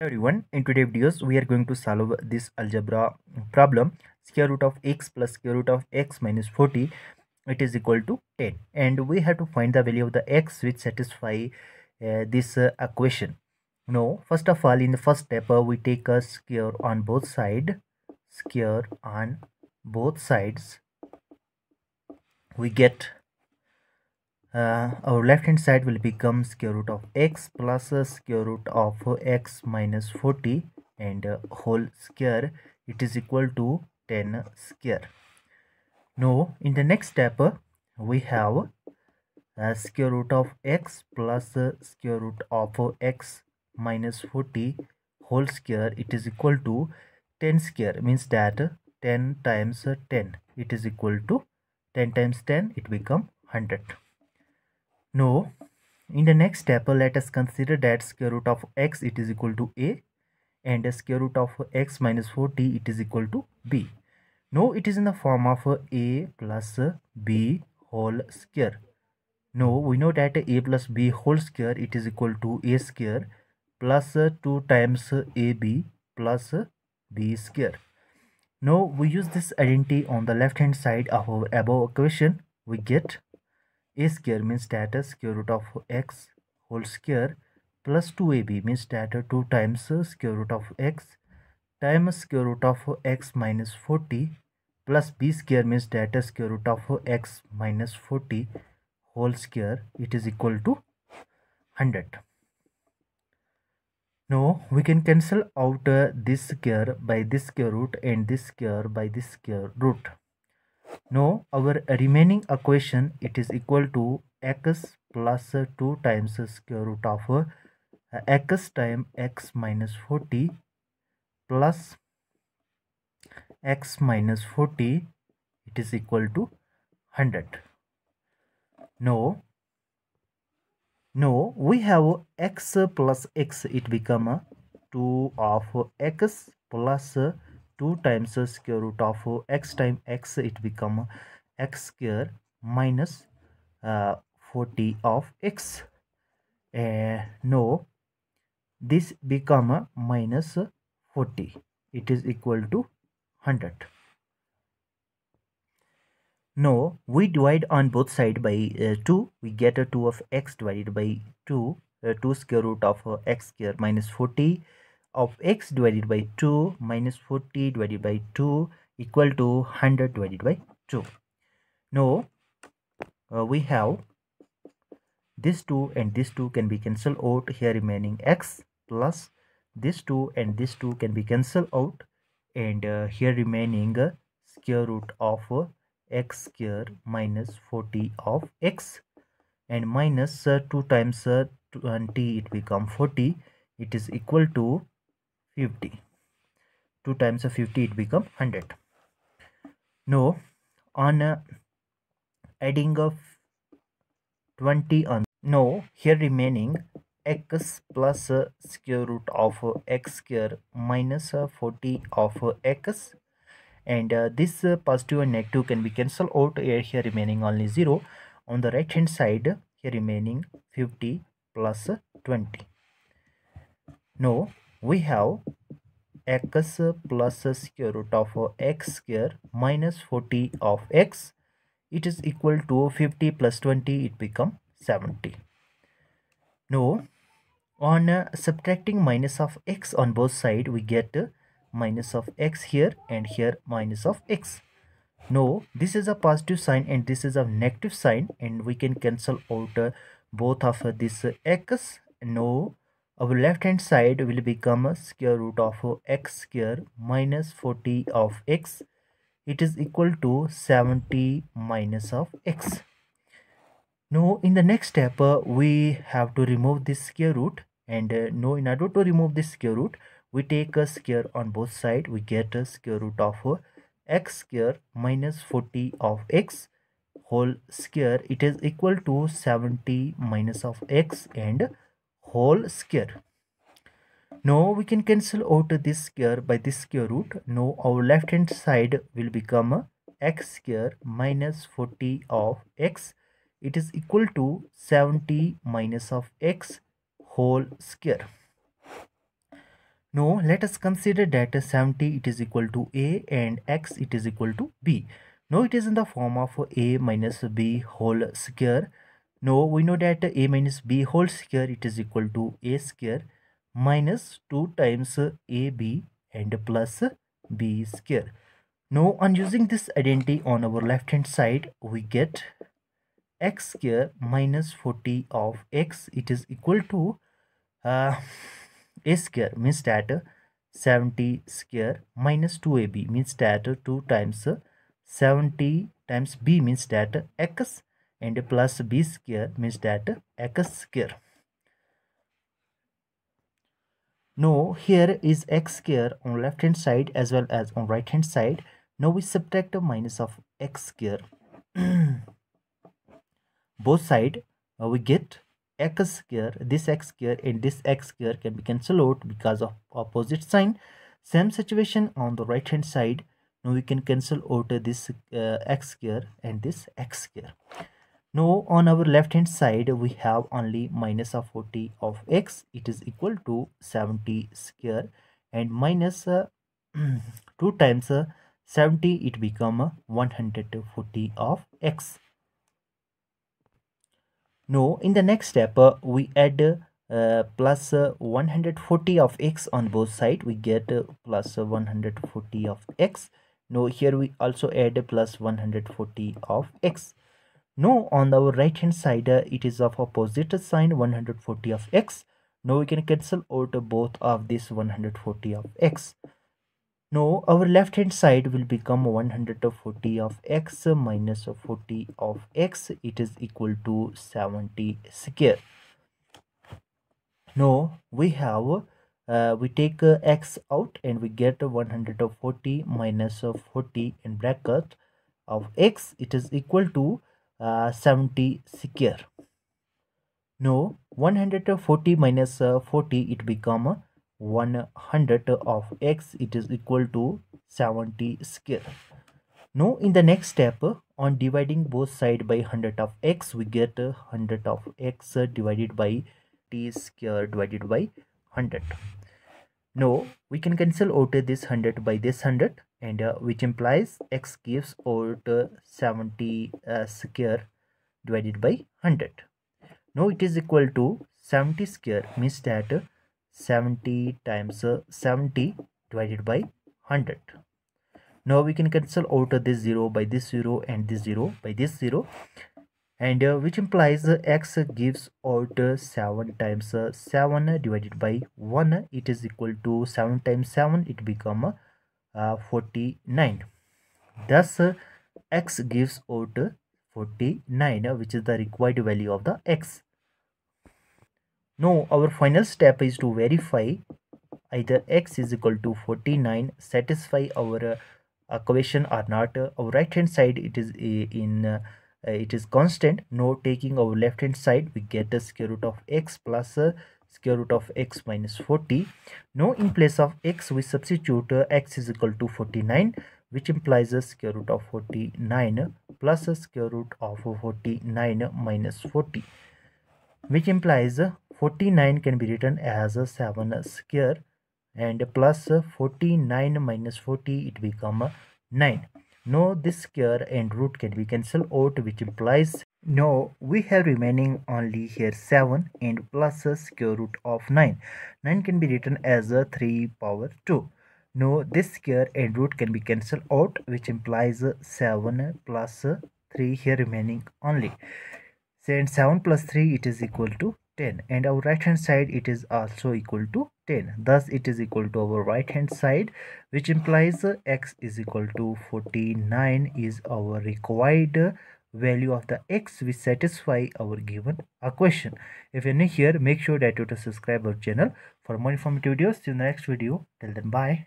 everyone in today's videos we are going to solve this algebra problem square root of x plus square root of x minus 40 it is equal to 10 and we have to find the value of the x which satisfy uh, this uh, equation. Now first of all in the first step uh, we take a square on both side square on both sides. We get uh, our left hand side will become square root of x plus square root of x minus 40 and uh, whole square. It is equal to 10 square. Now in the next step uh, we have uh, square root of x plus uh, square root of x minus 40 whole square. It is equal to 10 square. Means that 10 times 10 it is equal to 10 times 10 it become 100 now, in the next step, let us consider that square root of x it is equal to a and square root of x minus 4t it is equal to b. Now, it is in the form of a plus b whole square. Now, we know that a plus b whole square it is equal to a square plus 2 times ab plus b square. Now, we use this identity on the left hand side of our above equation. We get a square means that square root of x whole square plus 2ab means that 2 times square root of x times square root of x minus 40 plus b square means that square root of x minus 40 whole square it is equal to 100 now we can cancel out uh, this square by this square root and this square by this square root now our remaining equation it is equal to x plus 2 times square root of uh, x time x minus 40 plus x minus 40 it is equal to 100 no. No we have x plus x it become 2 of x plus 2 times the square root of x times x it become x square minus uh, 40 of x. Uh, no this become minus 40 it is equal to 100 now we divide on both side by uh, 2 we get a 2 of x divided by 2 uh, 2 square root of uh, x square minus 40 of x divided by 2 minus 40 divided by 2 equal to 100 divided by 2. Now uh, we have this 2 and this 2 can be cancelled out. Here remaining x plus this 2 and this 2 can be cancelled out. And uh, here remaining uh, square root of uh, x square minus 40 of x. And minus, uh, 2 times uh, 20 it become 40 it is equal to 50 2 times of 50 it become 100 now on uh, adding of 20 on no here remaining x plus uh, square root of uh, x square minus uh, 40 of x. And uh, this uh, positive and negative can be cancelled. Out here, here remaining only 0 on the right hand side here remaining 50 plus 20 now we have x plus square root of x square minus 40 of x. It is equal to 50 plus 20 it become 70 now on uh, subtracting minus of x on both side we get uh, minus of x here and here minus of x. No this is a positive sign and this is a negative sign and we can cancel out uh, both of uh, this uh, x. No our left hand side will become a square root of x square minus 40 of x. It is equal to 70 minus of x. Now in the next step uh, we have to remove this square root. And uh, now in order to remove this square root we take a square on both side. We get a square root of uh, x square minus 40 of x whole square. It is equal to 70 minus of x and whole square. Now we can cancel out this square by this square root. Now our left hand side will become x square minus 40 of x. It is equal to 70 minus of x whole square. Now let us consider that 70 it is equal to a and x it is equal to b. Now it is in the form of a minus b whole square. Now we know that a minus b whole square it is equal to a square minus 2 times ab and plus b square. Now on using this identity on our left hand side we get x square minus 40 of x it is equal to uh, a square means that 70 square minus 2ab means that 2 times 70 times b means that x and plus b square means that x square. Now here is x square on left hand side as well as on right hand side. Now we subtract a minus of x square. Both side uh, we get x square this x square and this x square can be cancelled out because of opposite sign same situation on the right hand side now we can cancel out this uh, x square and this x square now on our left hand side we have only minus of 40 of x. It is equal to 70 square. And minus uh, 2 times uh, 70 it become 140 of x. Now in the next step uh, we add uh, plus, uh, 140 of x on both side. We get uh, plus 140 of x. Now here we also add plus 140 of x now on our right hand side uh, it is of opposite sign 140 of x now we can cancel out both of this 140 of x now our left hand side will become 140 of x minus 40 of x. It is equal to 70 square. Now we have uh, we take uh, x out and we get 140 minus 40 in bracket of x it is equal to uh, 70 square. no 140 minus uh, 40 it become 100 of x it is equal to 70 square now in the next step on dividing both side by 100 of x we get 100 of x divided by t square divided by 100 now we can cancel out this 100 by this 100 and uh, which implies x gives out 70 uh, square divided by 100 now it is equal to 70 square means that 70 times 70 divided by 100 now we can cancel out this 0 by this 0 and this 0 by this 0 and uh, which implies uh, x gives out uh, 7 times uh, 7 divided by 1 it is equal to 7 times 7 it become uh, 49 thus uh, x gives out 49 which is the required value of the x now our final step is to verify either x is equal to 49 satisfy our uh, equation or not. our right hand side it is in uh, it is constant. Now taking our left hand side we get the square root of x plus uh, square root of x minus 40. Now in place of x we substitute uh, x is equal to 49 which implies a square root of 49 plus a square root of 49 minus 40 which implies 49 can be written as a 7 square and plus 49 minus 40 it become 9 now this square and root can be cancelled out which implies now we have remaining only here 7 and plus a square root of 9 9 can be written as a 3 power 2 now this square and root can be cancelled out which implies 7 plus 3 here remaining only. And 7 plus 3 it is equal to 10 and our right hand side it is also equal to 10 thus it is equal to our right hand side which implies x is equal to 49 is our required value of the x which satisfy our given equation if you're new here make sure that you to subscribe our channel. For more informative videos see you in the next video. Till then bye